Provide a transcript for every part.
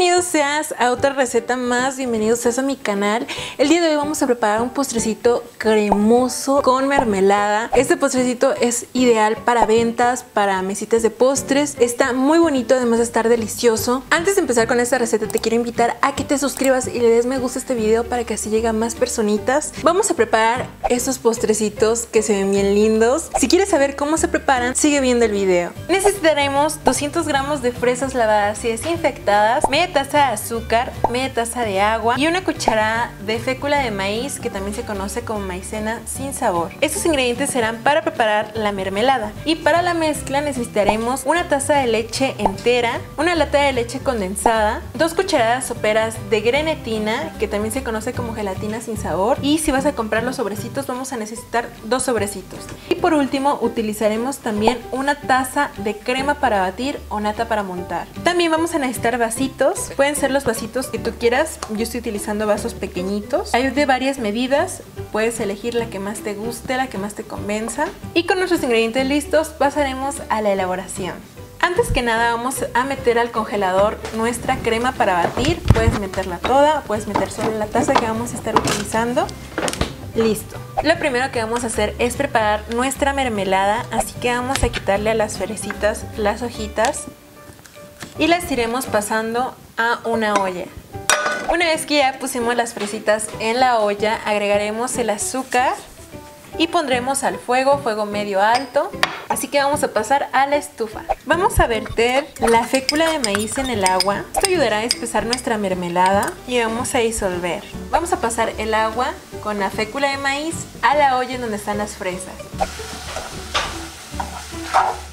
news. Seas a otra receta más, bienvenidos a mi canal. El día de hoy vamos a preparar un postrecito cremoso con mermelada. Este postrecito es ideal para ventas, para mesitas de postres. Está muy bonito, además de estar delicioso. Antes de empezar con esta receta te quiero invitar a que te suscribas y le des me gusta a este video para que así llegue a más personitas. Vamos a preparar estos postrecitos que se ven bien lindos. Si quieres saber cómo se preparan, sigue viendo el video. Necesitaremos 200 gramos de fresas lavadas y desinfectadas media de azúcar, media taza de agua y una cucharada de fécula de maíz que también se conoce como maicena sin sabor. Estos ingredientes serán para preparar la mermelada y para la mezcla necesitaremos una taza de leche entera, una lata de leche condensada, dos cucharadas soperas de grenetina que también se conoce como gelatina sin sabor y si vas a comprar los sobrecitos vamos a necesitar dos sobrecitos. Y por último utilizaremos también una taza de crema para batir o nata para montar. También vamos a necesitar vasitos Pueden ser los vasitos que tú quieras. Yo estoy utilizando vasos pequeñitos. Hay de varias medidas. Puedes elegir la que más te guste, la que más te convenza. Y con nuestros ingredientes listos pasaremos a la elaboración. Antes que nada vamos a meter al congelador nuestra crema para batir. Puedes meterla toda, puedes meter solo la taza que vamos a estar utilizando. Listo. Lo primero que vamos a hacer es preparar nuestra mermelada, así que vamos a quitarle a las fresitas las hojitas y las iremos pasando a una olla. Una vez que ya pusimos las fresitas en la olla, agregaremos el azúcar y pondremos al fuego, fuego medio alto. Así que vamos a pasar a la estufa. Vamos a verter la fécula de maíz en el agua. Esto ayudará a espesar nuestra mermelada y vamos a disolver. Vamos a pasar el agua con la fécula de maíz a la olla en donde están las fresas.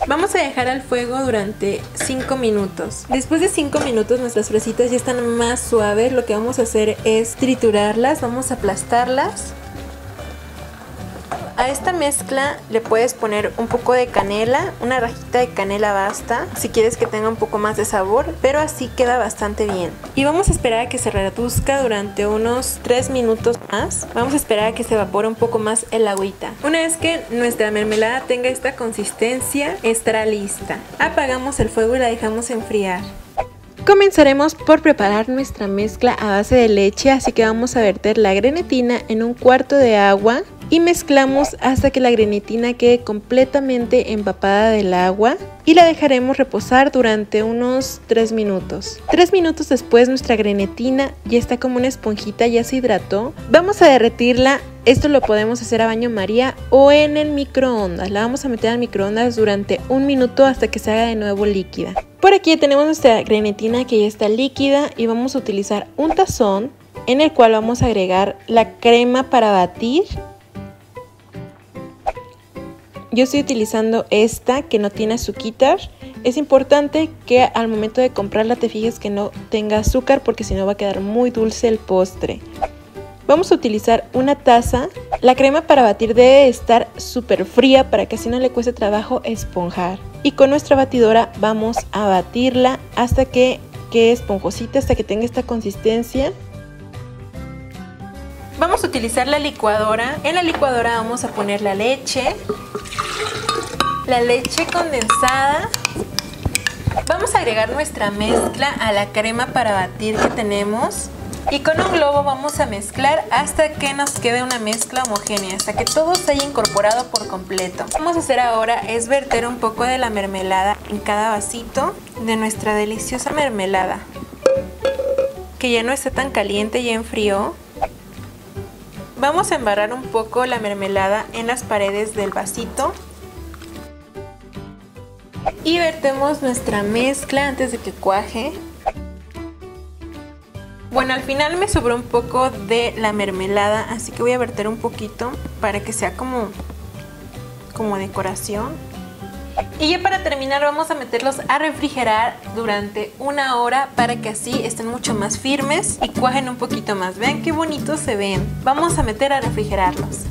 Vamos a dejar al fuego durante 5 minutos. Después de 5 minutos nuestras fresitas ya están más suaves. Lo que vamos a hacer es triturarlas, vamos a aplastarlas a esta mezcla le puedes poner un poco de canela, una rajita de canela basta, si quieres que tenga un poco más de sabor, pero así queda bastante bien. Y vamos a esperar a que se reduzca durante unos 3 minutos más. Vamos a esperar a que se evapore un poco más el agüita. Una vez que nuestra mermelada tenga esta consistencia, estará lista. Apagamos el fuego y la dejamos enfriar. Comenzaremos por preparar nuestra mezcla a base de leche, así que vamos a verter la grenetina en un cuarto de agua y mezclamos hasta que la grenetina quede completamente empapada del agua y la dejaremos reposar durante unos 3 minutos. 3 minutos después nuestra grenetina ya está como una esponjita, ya se hidrató. Vamos a derretirla, esto lo podemos hacer a baño maría o en el microondas. La vamos a meter al microondas durante un minuto hasta que se haga de nuevo líquida. Por aquí tenemos nuestra grenetina que ya está líquida y vamos a utilizar un tazón en el cual vamos a agregar la crema para batir yo estoy utilizando esta que no tiene azúcar. Es importante que al momento de comprarla te fijes que no tenga azúcar porque si no va a quedar muy dulce el postre. Vamos a utilizar una taza. La crema para batir debe estar súper fría para que así no le cueste trabajo esponjar. Y con nuestra batidora vamos a batirla hasta que quede esponjosita, hasta que tenga esta consistencia. Vamos a utilizar la licuadora. En la licuadora vamos a poner la leche, la leche condensada. Vamos a agregar nuestra mezcla a la crema para batir que tenemos. Y con un globo vamos a mezclar hasta que nos quede una mezcla homogénea, hasta que todo se haya incorporado por completo. Lo que vamos a hacer ahora es verter un poco de la mermelada en cada vasito de nuestra deliciosa mermelada. Que ya no está tan caliente, ya enfrió. Vamos a embarrar un poco la mermelada en las paredes del vasito y vertemos nuestra mezcla antes de que cuaje. Bueno, al final me sobró un poco de la mermelada, así que voy a verter un poquito para que sea como, como decoración. Y ya para terminar vamos a meterlos a refrigerar durante una hora para que así estén mucho más firmes y cuajen un poquito más. Vean qué bonitos se ven. Vamos a meter a refrigerarlos.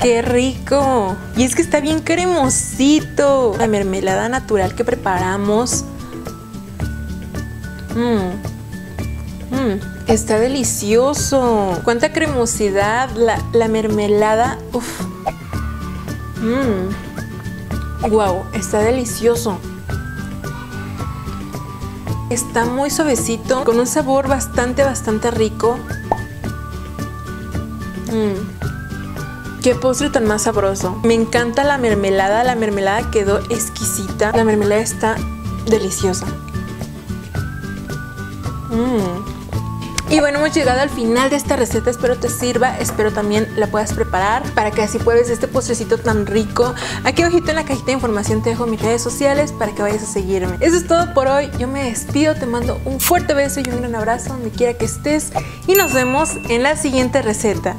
¡Qué rico! Y es que está bien cremosito. La mermelada natural que preparamos. Mmm. Mm, está delicioso. Cuánta cremosidad. La, mermelada. Uf. Wow, mm. está delicioso. Está muy suavecito, con un sabor bastante, bastante rico. Mmm. Qué postre tan más sabroso. Me encanta la mermelada, la mermelada quedó exquisita. La mermelada está deliciosa. Mmm. Y bueno, hemos llegado al final de esta receta, espero te sirva, espero también la puedas preparar para que así puedas este postrecito tan rico. Aquí abajito en la cajita de información te dejo mis redes sociales para que vayas a seguirme. Eso es todo por hoy, yo me despido, te mando un fuerte beso y un gran abrazo donde quiera que estés y nos vemos en la siguiente receta.